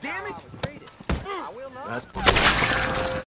damn it! Mm. I will not. That's